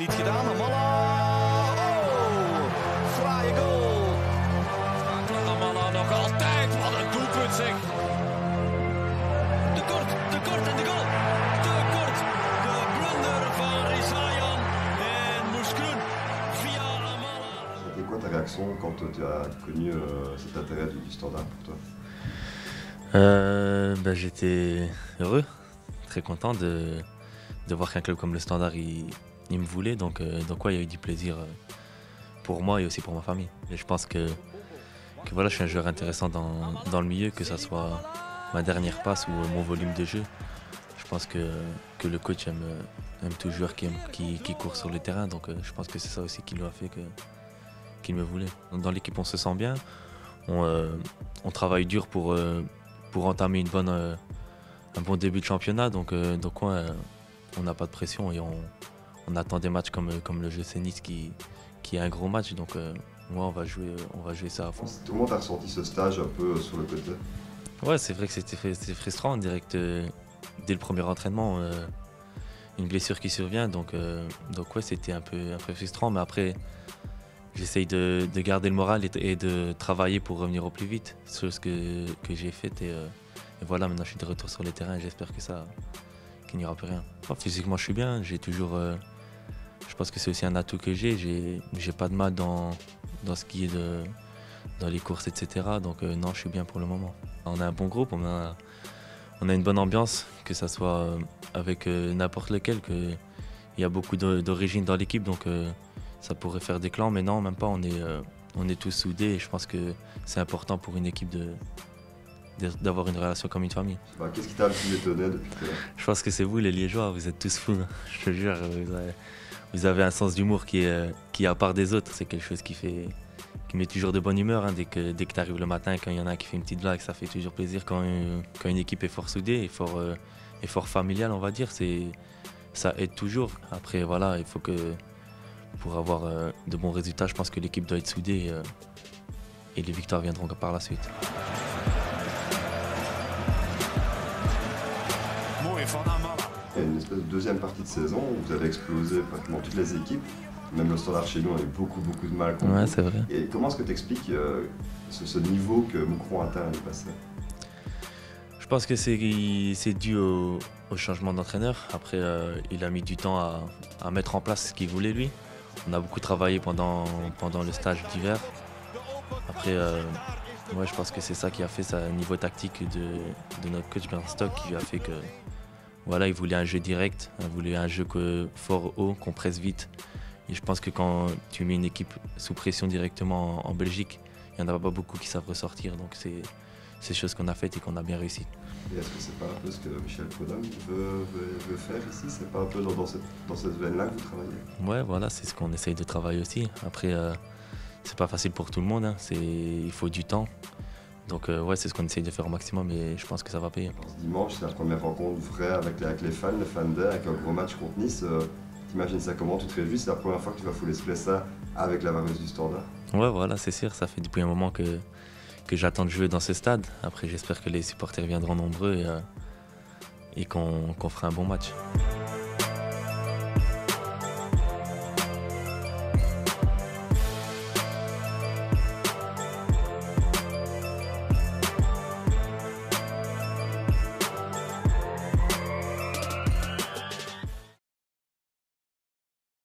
Niet gedaan, Amala. Oh, fraaie goal. Amala nog altijd. Wat een doelpunt zeg. De kort, de kort en de goal. De kort. De blunder van Rizayan. En Mouskroen via Amala. C'était quoi ta réaction quand tu as connu euh, cet intérêt du, du standard pour toi? Euh, ben, J'étais heureux, très content de, de voir qu'un club comme le Standard, il, il me voulait. Donc, euh, donc il y a eu du plaisir euh, pour moi et aussi pour ma famille. Et je pense que, que voilà, je suis un joueur intéressant dans, dans le milieu, que ce soit ma dernière passe ou mon volume de jeu. Je pense que, que le coach aime, euh, aime tout joueur qui, qui, court sur le terrain. Donc euh, je pense que c'est ça aussi qui lui a fait qu'il me voulait. Dans l'équipe, on se sent bien. On, euh, on travaille dur pour, euh, pour entamer une bonne, euh, un bon début de championnat. Donc, euh, euh, on n'a pas de pression et on, on attend des matchs comme, euh, comme le jeu Nice qui, qui est un gros match. Donc euh, ouais, on, va jouer, on va jouer ça à fond. Comment tu as ressenti ce stage un peu euh, sur le côté Ouais, c'est vrai que c'était fr- c'était frustrant direct euh, dès le premier entraînement. euh, une blessure qui survient, donc, euh, donc ouais, c'était un peu, un peu frustrant. Mais après, j'essaye de, de garder le moral et, et de travailler pour revenir au plus vite. Chose que, que j'ai faite et, euh, et voilà, maintenant je suis de retour sur le terrain et j'espère que ça qu'il n'y aura plus rien. Physiquement, je suis bien. J'ai toujours, euh, je pense que c'est aussi un atout que j'ai. J'ai, pas de mal dans, dans ce qui est de, dans les courses, etc. Donc euh, non, je suis bien pour le moment. On a un bon groupe, on a, on a une bonne ambiance, que ce soit euh, avec euh, n'importe lequel. Que, il y a beaucoup de- d'origine dans l'équipe, donc euh, ça pourrait faire des clans, mais non, même pas. On est, on est tous soudés et je pense que c'est important pour une équipe de d'avoir une relation comme une famille. Bah, Qu'est-ce qui t'a le plus étonné depuis que Je pense que c'est vous les Liégeois, vous êtes tous fous. Je te jure, vous avez, vous avez un sens d'humour qui est, euh, qui à part des autres. C'est quelque chose qui fait qui met toujours de bonne humeur. hein. Dès que, dès que tu arrives le matin, quand il y en a qui fait une petite blague, ça fait toujours plaisir. Quand, euh, quand une équipe est fort soudée et fort, euh, et fort familiale, on va dire, c'est, ça aide toujours. Après, voilà, il faut que pour avoir de bons résultats, je pense que l'équipe doit être soudée euh, et les victoires viendront par la suite. Deuxième partie de saison où vous avez explosé pratiquement toutes les équipes. Même le standard chez nous a eu beaucoup beaucoup de mal contre Ouais, c'est vrai. Et comment est-ce que tu expliques ce, ce niveau que Moucron atteint l'année passée? Je pense que c'est c'est dû au, au changement d'entraîneur. Après, euh, il a mis du temps à, à mettre en place ce qu'il voulait lui. On a beaucoup travaillé pendant, pendant le stage d'hiver. Après, euh, ouais, je pense que c'est ça qui a fait ça niveau tactique de, de notre coach Bernstock qui lui a fait que voilà, il voulait un jeu direct, il voulait un jeu que, fort haut, qu'on presse vite. Et je pense que quand tu mets une équipe sous pression directement en, en Belgique, il n'y en a pas beaucoup qui savent ressortir. Donc c'est c'est chose qu'on a faites et qu'on a bien réussi. Et est-ce que c'est pas un peu ce que Michel Podum veut, veut- veut faire ici? C'est pas un peu dans, dans cette, dans cette veine-là que vous travaillez? Ouais, voilà, c'est ce qu'on essaye de travailler aussi. Après, euh, c'est pas facile pour tout le monde, hein. c'est, il faut du temps. Donc, euh, ouais, c'est ce qu'on essaye de faire au maximum et je pense que ça va payer. Dimanche, c'est la première rencontre vraie avec les, avec les fans, les fans d'air, avec un gros match contre Nice. Euh, T'imagines ça comment? Tu te réjouis? C'est la première fois que tu vas fouler ce ça avec la vareuse du standard? Ouais, voilà, c'est sûr, ça fait depuis un moment que, que j'attends de jouer dans ce stade. Après, j'espère que les supporters viendront nombreux et, euh, et qu'on qu'on fera un bon match.